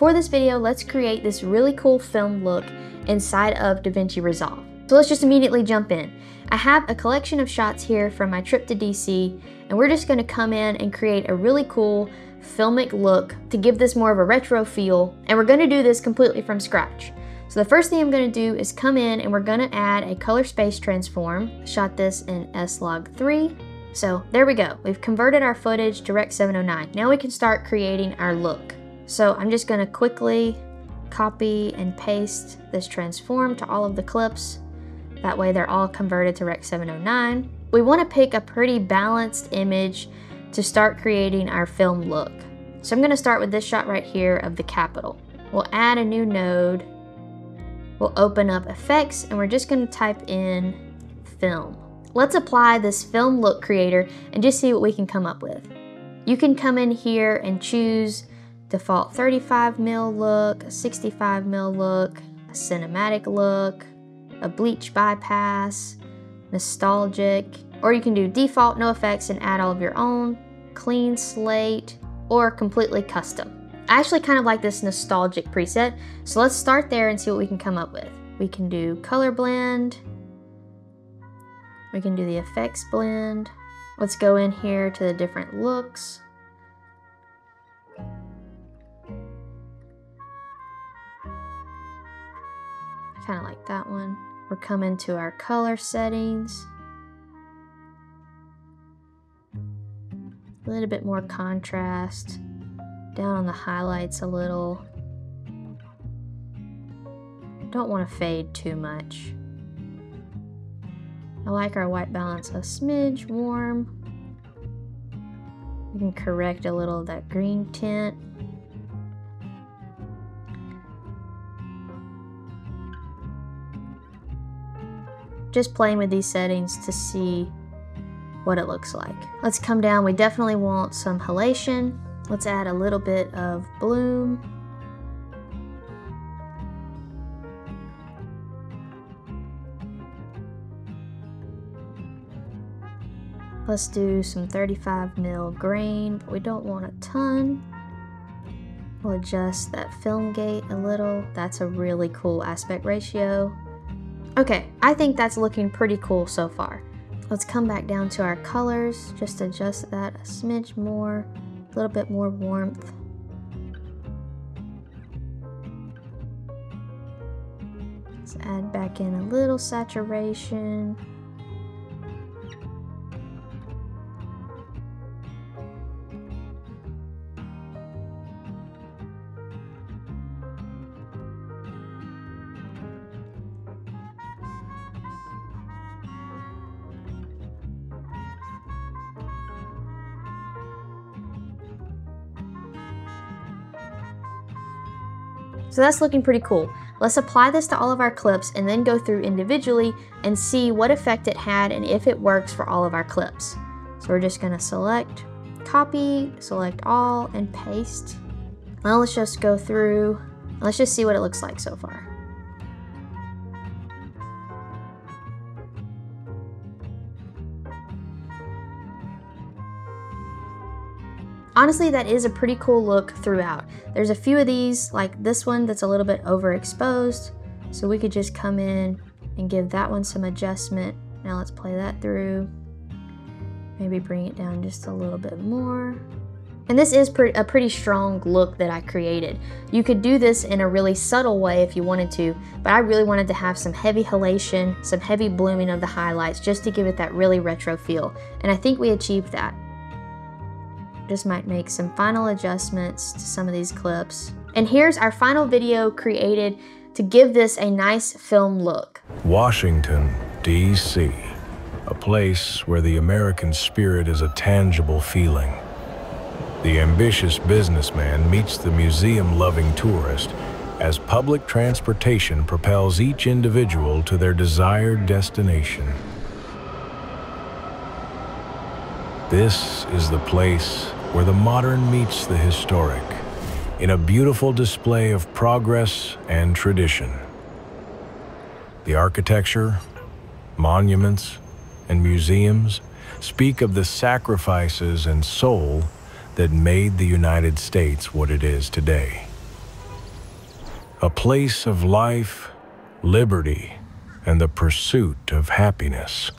For this video, let's create this really cool film look inside of DaVinci Resolve. So let's just immediately jump in. I have a collection of shots here from my trip to DC, and we're just gonna come in and create a really cool filmic look to give this more of a retro feel, and we're gonna do this completely from scratch. So the first thing I'm gonna do is come in and we're gonna add a color space transform. Shot this in S-Log3. So there we go. We've converted our footage to Rec 709. Now we can start creating our look. So I'm just gonna quickly copy and paste this transform to all of the clips. That way they're all converted to Rec 709. We wanna pick a pretty balanced image to start creating our film look. So I'm gonna start with this shot right here of the Capitol. We'll add a new node. We'll open up effects and we're just gonna type in film. Let's apply this film look creator and just see what we can come up with. You can come in here and choose default 35 mil look, 65 mil look, a cinematic look, a bleach bypass, nostalgic, or you can do default no effects and add all of your own, clean slate, or completely custom. I actually kind of like this nostalgic preset, so let's start there and see what we can come up with. We can do color blend, we can do the effects blend. Let's go in here to the different looks. Kind of like that one. We're coming to our color settings. A little bit more contrast. Down on the highlights a little. Don't want to fade too much. I like our white balance a smidge warm. We can correct a little of that green tint. Just playing with these settings to see what it looks like. Let's come down. We definitely want some halation. Let's add a little bit of bloom. Let's do some 35 mil grain, but we don't want a ton. We'll adjust that film gate a little. That's a really cool aspect ratio. Okay, I think that's looking pretty cool so far. Let's come back down to our colors, just adjust that a smidge more, a little bit more warmth. Let's add back in a little saturation. So that's looking pretty cool. Let's apply this to all of our clips and then go through individually and see what effect it had and if it works for all of our clips. So we're just gonna select, copy, select all, and paste. Now let's just go through, let's just see what it looks like so far. Honestly, that is a pretty cool look throughout. There's a few of these, like this one that's a little bit overexposed, so we could just come in and give that one some adjustment. Now let's play that through. Maybe bring it down just a little bit more. And this is a pretty strong look that I created. You could do this in a really subtle way if you wanted to, but I really wanted to have some heavy halation, some heavy blooming of the highlights just to give it that really retro feel. And I think we achieved that just might make some final adjustments to some of these clips. And here's our final video created to give this a nice film look. Washington, D.C., a place where the American spirit is a tangible feeling. The ambitious businessman meets the museum-loving tourist as public transportation propels each individual to their desired destination. This is the place where the modern meets the historic, in a beautiful display of progress and tradition. The architecture, monuments, and museums speak of the sacrifices and soul that made the United States what it is today. a place of life, liberty, and the pursuit of happiness.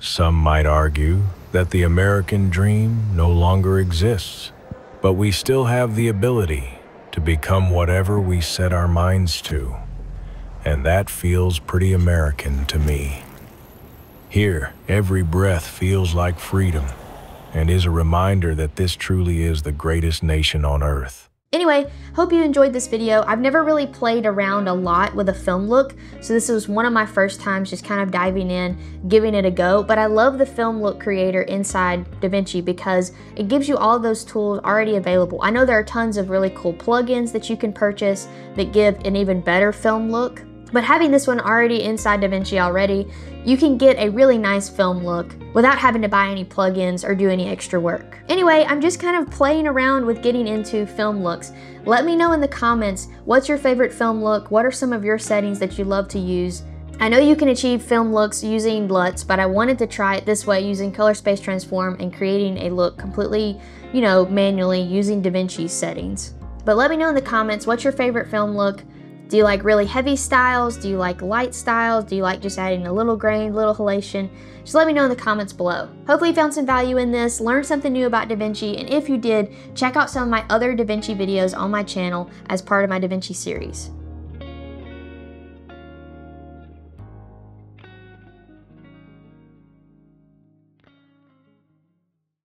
Some might argue that the American dream no longer exists, but we still have the ability to become whatever we set our minds to. And that feels pretty American to me. Here, every breath feels like freedom and is a reminder that this truly is the greatest nation on earth. Anyway, hope you enjoyed this video. I've never really played around a lot with a film look, so this was one of my first times just kind of diving in, giving it a go, but I love the film look creator inside DaVinci because it gives you all those tools already available. I know there are tons of really cool plugins that you can purchase that give an even better film look, but having this one already inside DaVinci already, you can get a really nice film look without having to buy any plugins or do any extra work. Anyway, I'm just kind of playing around with getting into film looks. Let me know in the comments, what's your favorite film look? What are some of your settings that you love to use? I know you can achieve film looks using LUTs, but I wanted to try it this way using Color Space Transform and creating a look completely, you know, manually using DaVinci's settings. But let me know in the comments, what's your favorite film look? Do you like really heavy styles? Do you like light styles? Do you like just adding a little grain, little halation? Just let me know in the comments below. Hopefully you found some value in this, learned something new about DaVinci, and if you did, check out some of my other DaVinci videos on my channel as part of my DaVinci series.